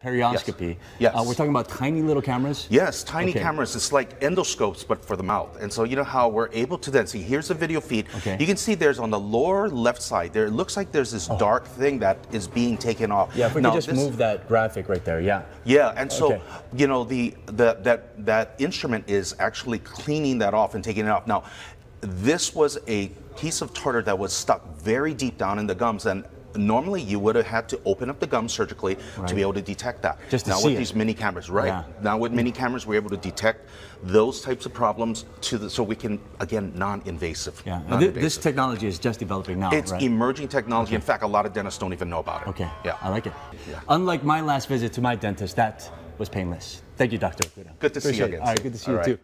Perioscopy. Yes. Uh, we're talking about tiny little cameras. Yes, tiny Okay. cameras. It's like endoscopes, but for the mouth. And so you know how we're able to then see. Here's a video feed. Okay. You can see there's on the lower left side there. It looks like there's this dark thing that is being taken off. Yeah, if we Now, could just this- move that graphic right there. Yeah. Yeah, and so Okay. you know the, the that that instrument is actually cleaning that off and taking it off. Now, this was a piece of tartar that was stuck very deep down in the gums and. Normally, you would have had to open up the gum surgically to be able to detect that. Just to now with it. these mini cameras, right? Yeah. Now with mini cameras, we're able to detect those types of problems to the so we can again non-invasive. Yeah. Non-invasive. this technology is just developing now, it's right? emerging technology. In fact, a lot of dentists don't even know about it. okay. Yeah. I like it. Yeah. Unlike my last visit to my dentist, that was painless. Thank you, Dr. Okuda. Good to see you Appreciate it. again, All right. Good to see All you right. too.